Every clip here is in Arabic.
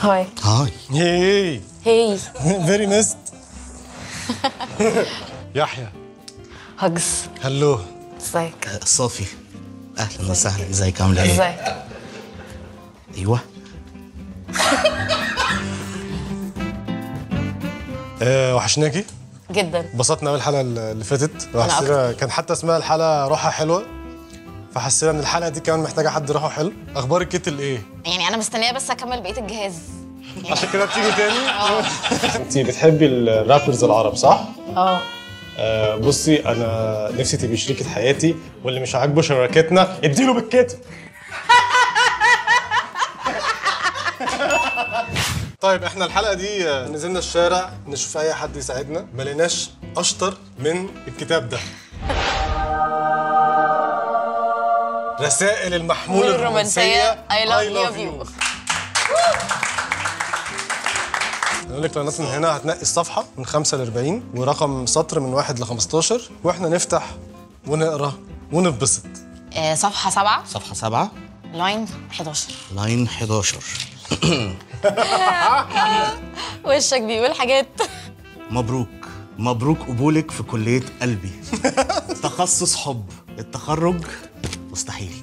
هاي هاي هي هي فيري ميست يحيى هجز هلو ازيك صافي أهلا وسهلا ازيك عاملة إيه؟ ازيك أيوه. آه وحشناكي؟ جدا. اتبسطنا قوي الحلقة اللي فاتت. كان حتى اسمها الحلقة روحها حلوة. فحسينا إن الحلقة دي كمان محتاجة حد روحه حلو أخبار الكتل إيه؟ يعني أنا مستنية بس أكمل بقية الجهاز. عشان كده بتيجي تاني؟ انت بتحبي الرابرز العرب صح؟ آه. آه بصي أنا نفسي تبقي شريكة حياتي واللي مش عاجبه شراكتنا اديله بالكتف طيب إحنا الحلقة دي آه، نزلنا الشارع نشوف أي حد يساعدنا. ما لقيناش أشطر من الكتاب ده. رسائل المحمول الرومانسية. I love you. نقول لك للناس من هنا هتنقي الصفحة من 5 ل 40 ورقم سطر من 1 ل 15 وإحنا نفتح ونقرأ ونتبسط. آه، صفحة سبعة. صفحة سبعة. line 11 line 11 وشك بيقول حاجات مبروك. مبروك قبولك في كلية قلبي. تخصص حب. التخرج. مستحيل.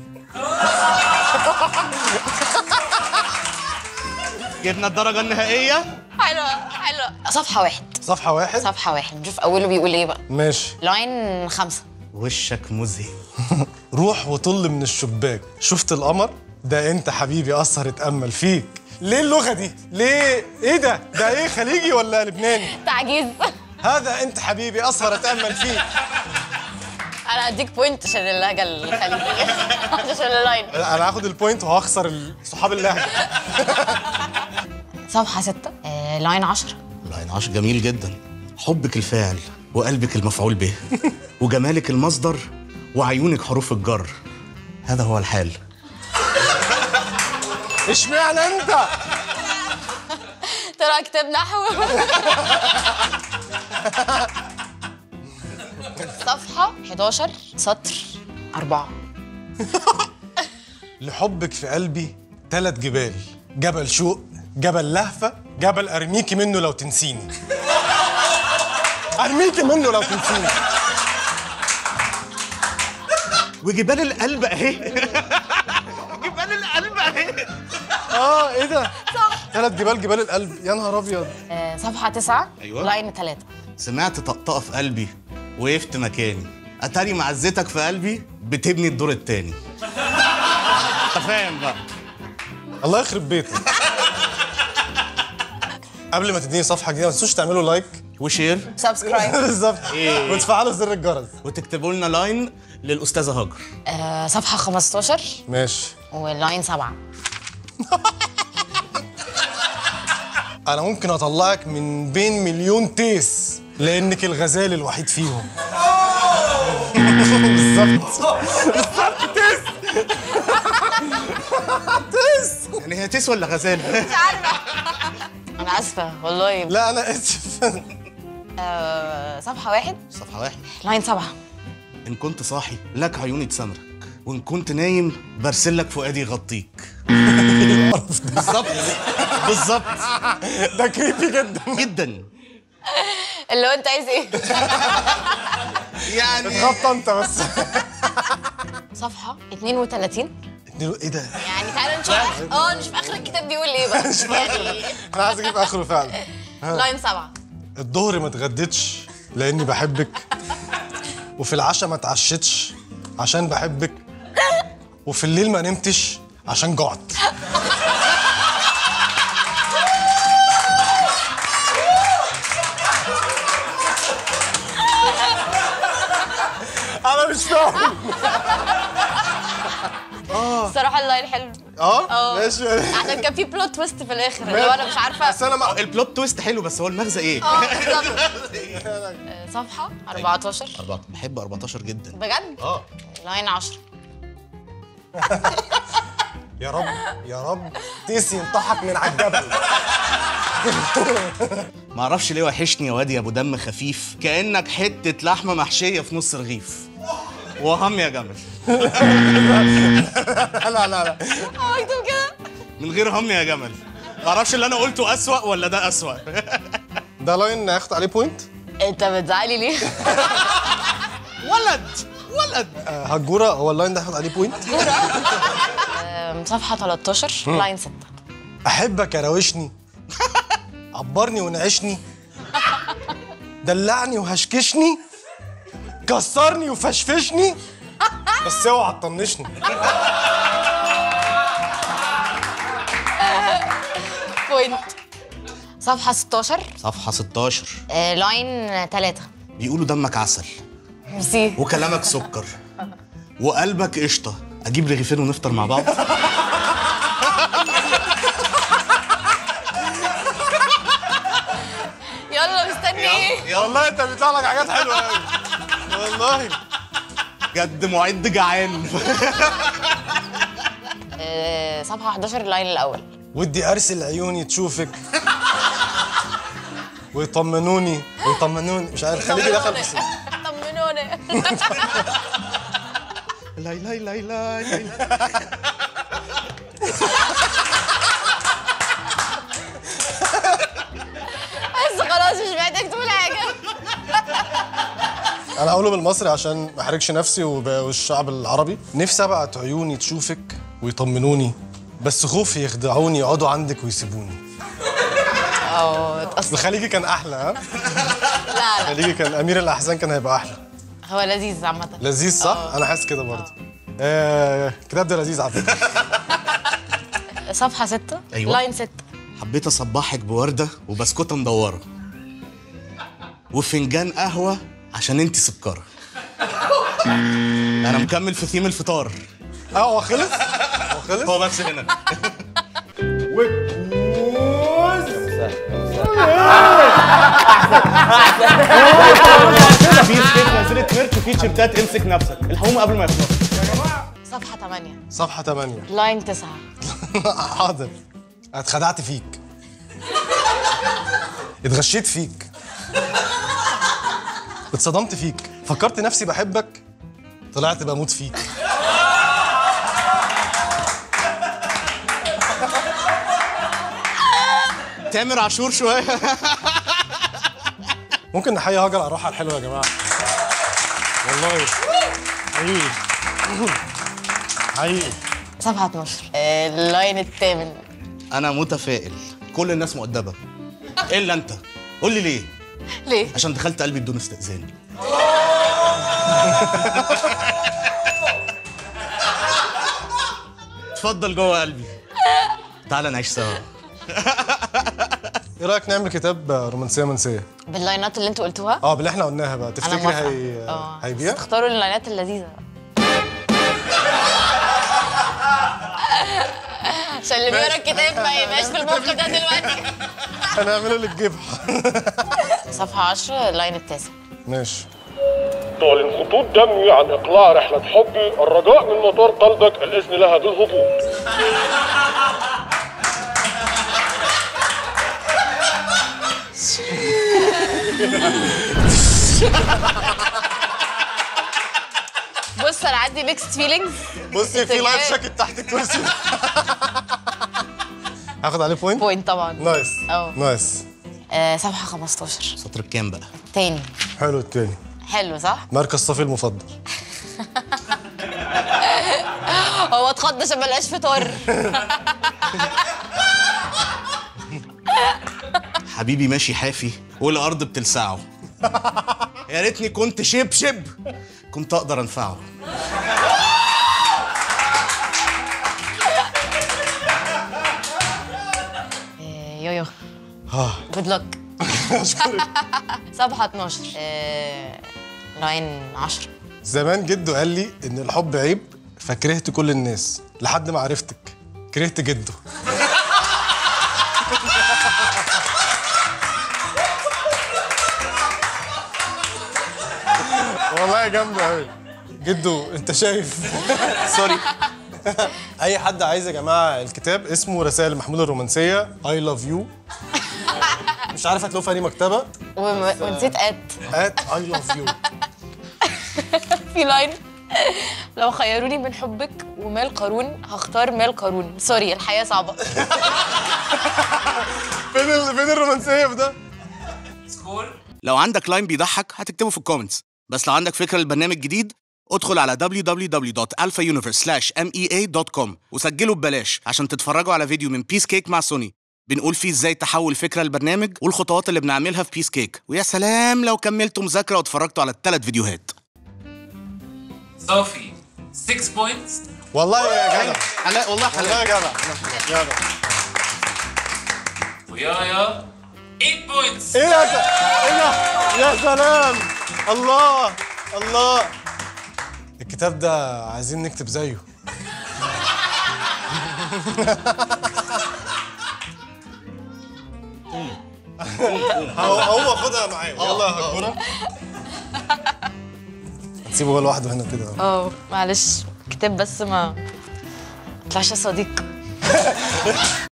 جبنا الدرجة النهائية. حلوة حلوة صفحة واحد. صفحة واحد؟ صفحة واحد. نشوف أوله بيقول إيه بقى. ماشي. line خمسة. وشك مذهل. روح وطل من الشباك. شفت القمر؟ ده أنت حبيبي اسهر اتأمل فيك. ليه اللغة دي؟ ليه؟ إيه ده؟ ده إيه خليجي ولا لبناني؟ تعجيز. هذا أنت حبيبي اسهر اتأمل فيك. أنا هديك point عشان اللهجة الخليجية. عشان ال line أنا هاخد ال point وهخسر صحاب اللهجة. صفحة ستة. آه، line 10 line 10 جميل جدا. حبك الفاعل وقلبك المفعول به وجمالك المصدر وعيونك حروف الجر. هذا هو الحال. اشمعنى انت؟ ترى كتاب نحو. صفحة 11 سطر أربعة. لحبك في قلبي ثلاث جبال جبل شوق جبل لهفة جبل أرميكي منه لو تنسيني. أرميكي منه لو تنسيني. وجبال القلب أهي. جبال القلب أهي. آه إيه ده؟ صح. ثلاث جبال جبال القلب. يا نهار أبيض. آه، صفحة 9 أيوة. لاين 3 سمعت طقطقة في قلبي وقفت مكاني. أتاري معزتك في قلبي بتبني الدور التاني. انت فاهم بقى. الله يخرب بيتك. قبل ما تديني صفحة جديدة ما تنسوش تعملوا like و share. subscribe بالظبط. وتفعلوا زر الجرس. وتكتبوا لنا line للأستاذة هاجر آه، صفحة 15 ماشي. و line 7 أنا ممكن أطلعك من بين مليون تيس لأنك الغزال الوحيد فيهم. بالظبط يعني هي تيس ولا غزال؟ أنا آسفة والله. لا أنا اسف آه، صفحة واحد؟ صفحة واحد. line 7 إن كنت صاحي لك عيوني تسامرك. وإن كنت نايم برسلك فؤادي يغطيك. بالظبط. بالظبط. ده كريبي جدا. جدا. اللي هو أنت عايز إيه؟ يعني غطى انت بس. صفحة 32 إيه ده؟ يعني تعالى نشوف. آه نشوف آخر الكتاب بيقول إيه بقى. يعني. أنا عايز أجيب آخره فعلا. لاين 7 الظهر ما اتغديتش لأني بحبك. وفي العشاء ما اتعشتش عشان بحبك. وفي الليل ما نمتش عشان جعت. مش فاهم الصراحة ال line حلو. آه؟ آه. ماشي. عشان كان في plot twist في الآخر اللي هو أنا مش عارفة. بس أنا ما ال plot twist حلو بس هو المغزى إيه؟ آه بالظبط. آه، صفحة 14 أربعة بحب 14 جدا. بجد؟ آه. لاين 10 يا رب يا رب. تيسي ينطحك من على الجبل. ما أعرفش ليه وحشني يا واد يا أبو دم خفيف. كأنك حتة لحمة محشية في نص رغيف. وهم يا جمل. لا لا لا. هو مكتوب كده؟ من غير هم يا جمل. معرفش اللي أنا قلته أسوأ ولا ده أسوأ. ده line هاخد عليه point انت بتزعلي ليه؟ ولد ولد. آه، هجورة هو ال line ده هاخد عليه point أم، صفحة 13 line 6 أحبك يا روشني. عبرني ونعشني دلعني وهشكشني. كسرني وفشفشني بس اوعى تطنشني point صفحة 16 صفحة 16 آه، line 3 بيقولوا دمك عسل. ميرسي. وكلامك سكر. وقلبك قشطة. أجيب رغيفين ونفطر مع بعض. يلا مستني. إيه؟ والله أنت بيطلع لك حاجات حلوة قوي والله. جد معد جعان. صفحة 11 ال line الأول. ودي أرسل عيوني تشوفك. ويطمنوني ويطمنوني. مش عارف خليجي دخل بس. طمنوني لاي لاي لاي لاي. أنا هقوله بالمصري عشان ما أحرجش نفسي والشعب العربي. نفسي أبعت عيوني تشوفك ويطمنوني بس خوفي يخدعوني يقعدوا عندك ويسيبوني. آه الخليجي كان أحلى ها؟ لا لا. الخليجي كان أمير الأحزان كان هيبقى أحلى. هو لذيذ عامة. لذيذ صح؟ أنا حاسس كده برضه. آه الكتاب ده لذيذ على فكرة. صفحة 6 أيوة. لاين 6 حبيت أصبحك بوردة وبسكوتة مدورة. وفنجان قهوة عشان انتي سكرة. أنا مكمل في ثيم الفطار. آه هو خلص؟ هو خلص؟ هو بس هنا. Peace Cake نزلت merch وفي تيشيرتات امسك نفسك. الحقوهم قبل ما يخلصوا صفحة 8 صفحة 8 line 9 حاضر. اتخدعت فيك. اتغشيت فيك. اتصدمت فيك. فكرت نفسي بحبك طلعت بموت فيك. تامر عاشور شوية. ممكن نحيي هاجر على الروحه الحلوة يا جماعة. والله. حقيقي. حقيقي. صفحة 12 آه، اللاين الثامن. أنا متفائل. كل الناس مؤدبة. إلا أنت. قول لي ليه؟ ليه؟ عشان دخلت قلبي بدون استئذان. اتفضل جوه قلبي. تعال نعيش سوا. إيه رأيك نعمل كتاب رومانسية منسية؟ باللاينات اللي أنتوا قلتوها؟ آه باللي إحنا قلناها بقى. تفتكري هي... آه. هيبيع؟ بس تختاروا اللاينات اللذيذة. عشان اللي بيقرا الكتاب ما يبقاش في الموقف ده دلوقتي. هنعمله للجيب صفحة 10 اللاين التاسع. ماشي. تعلن خطوط دمي عن إقلاع رحلة حبي الرجاء من مطار قلبك الإذن لها بالهبوط. بص أنا عندي mixed feelings بصي في life jacket تحت الكرسي. هاخد عليه point point طبعا. nice آه. nice آه صفحة 15 سطر الكام بقى؟ تاني. حلو التاني. حلو صح؟ مركز صفي المفضل. هو اتخض عشان ملقاش فطار. حبيبي ماشي حافي والأرض بتلسعه. يا ريتني كنت شبشب كنت أقدر أنفعه. good luck صفحة 12 آه، line 10 زمان جده قال لي إن الحب عيب فكرهت كل الناس لحد ما عرفتك. كرهت جده والله جامده قوي جدو أنت شايف؟ sorry أي حد عايز يا جماعة الكتاب اسمه رسائل محمود الرومانسية I love you مش عارف هتلاقوه في أنهي مكتبة. ونسيت ات ات I love you في line لو خيروني بين حبك ومال قارون هختار مال قارون. sorry الحياة صعبة. فين ال... فين الرومانسية في ده؟ score لو عندك line بيضحك هتكتبه في ال comments بس لو عندك فكرة للبرنامج جديد ادخل على www.alphauniverse/mea.com وسجله ببلاش عشان تتفرجوا على فيديو من Peace Cake مع سوني بنقول فيه إزاي تحول فكرة لبرنامج والخطوات اللي بنعملها في Peace Cake ويا سلام لو كملتوا مذاكرة واتفرجتوا على الثلاث فيديوهات. صافي. 6 points والله يا جدع. حلاق والله والله يا جدع. جدع ويايا 8 بوينتس إيه يا س- إيه ده يا سلام. الله. الله. الكتاب ده عايزين نكتب زيه. هو هو خدها معايا. يلا. يا هجوره هتسيبه هو لوحده هنا كده. آه معلش. كتاب بس ما طلعش صديق.